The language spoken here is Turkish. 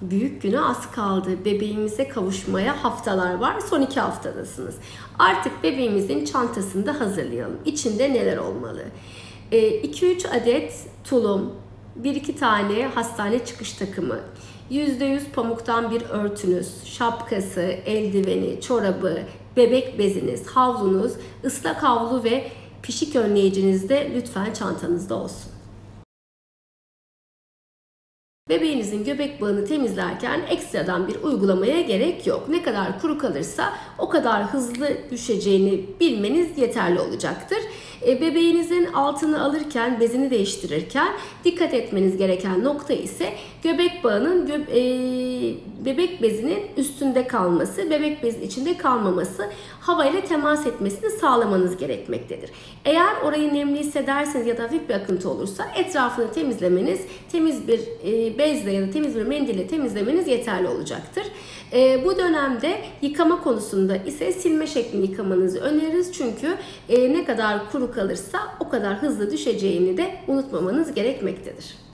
büyük güne az kaldı. Bebeğimize kavuşmaya haftalar var. Son iki haftadasınız. Artık bebeğimizin çantasını da hazırlayalım. İçinde neler olmalı? 2-3 adet tulum, 1-2 tane hastane çıkış takımı, %100 pamuktan bir örtünüz, şapkası, eldiveni, çorabı, bebek beziniz, havlunuz, ıslak havlu ve pişik önleyiciniz de lütfen çantanızda olsun. Bebeğinizin göbek bağını temizlerken ekstradan bir uygulamaya gerek yok. Ne kadar kuru kalırsa o kadar hızlı düşeceğini bilmeniz yeterli olacaktır. E, bebeğinizin altını alırken, bezini değiştirirken dikkat etmeniz gereken nokta ise göbek bağının gö e, bebek bezinin üstünde kalması, bebek bezin içinde kalmaması, havayla temas etmesini sağlamanız gerekmektedir. Eğer orayı nemli hissederseniz ya da hafif bir akıntı olursa etrafını temizlemeniz, temiz bir e, bezle ya da temiz bir mendille temizlemeniz yeterli olacaktır. E, bu dönemde yıkama konusunda ise silme şeklini yıkamanızı öneririz. Çünkü e, ne kadar kuru kalırsa o kadar hızlı düşeceğini de unutmamanız gerekmektedir.